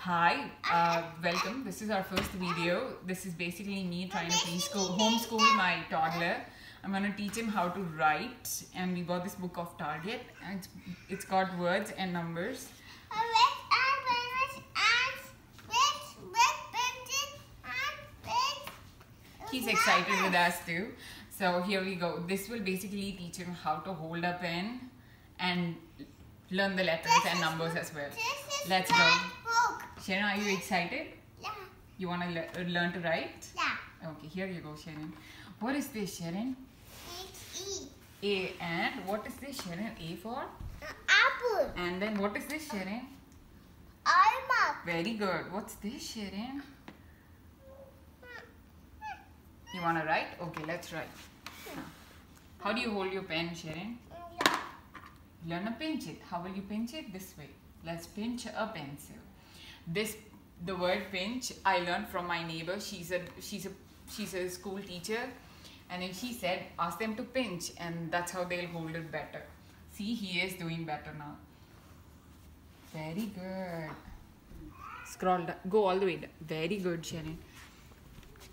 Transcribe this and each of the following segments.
Hi, uh, welcome. This is our first video. This is basically me trying to preschool, homeschool my toddler. I'm gonna teach him how to write, and we got this book of Target, and it's, it's got words and numbers. He's excited with us too. So here we go. This will basically teach him how to hold a pen and learn the letters and numbers as well. Let's go. Sharon, are you excited? Yeah. You want to le- uh, learn to write? Yeah. Okay, here you go, Sharon. What is this, Sharon? It's E. A and what is this, Sharon? A for? Apple. And then what is this, Sharon? Alma. Very good. What's this, Sharon? You want to write? Okay, let's write. How do you hold your pen, Sharon? Learn to pinch it. How will you pinch it? This way. Let's pinch a pencil. This the word pinch I learned from my neighbor. She's a she's a she's a school teacher, and then she said ask them to pinch, and that's how they'll hold it better. See, he is doing better now. Very good. Scroll down. Go all the way down. Very good, Sharon.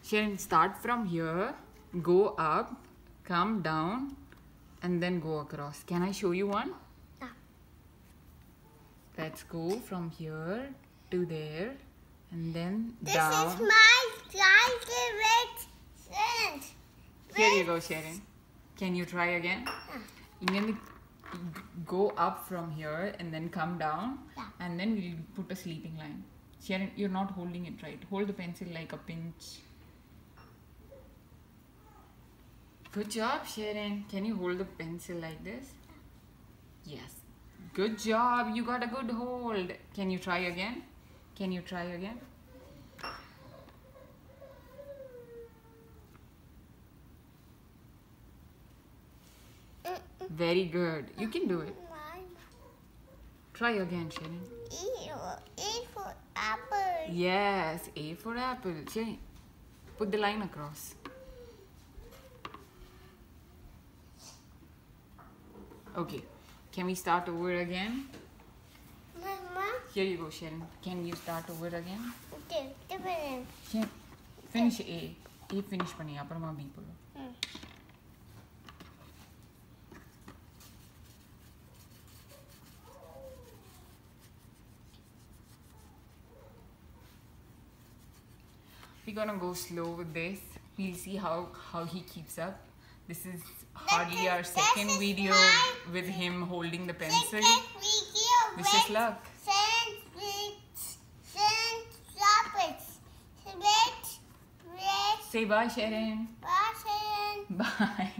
Sharon, start from here, go up, come down, and then go across. Can I show you one? Yeah. Let's go from here to there, and then This down. is my favorite scent. Here you go, Sharon. Can you try again? Then go up from here and then come down, Yeah. and then we'll put a sleeping line. Sharon, you're not holding it right. Hold the pencil like a pinch. Good job, Sharon. Can you hold the pencil like this? Yes. Good job. You got a good hold. Can you try again? Can you try again? Very good. You can do it. Try again, Sharon. For, e for apple. Yes, A for apple. Sharon, put the line across. Okay. Can we start over again? Mama, Here you go, Sharon. Can you start over again? do different. Sharon, finish A. A finish பண்ணி அப்புறமா B போடு. Hmm. We're gonna go slow with this. We'll see how how he keeps up. This is hardly our second video with him holding the pencil. Wish us luck. Scent with scent droplets. With with Say bye, Sharon. Bye.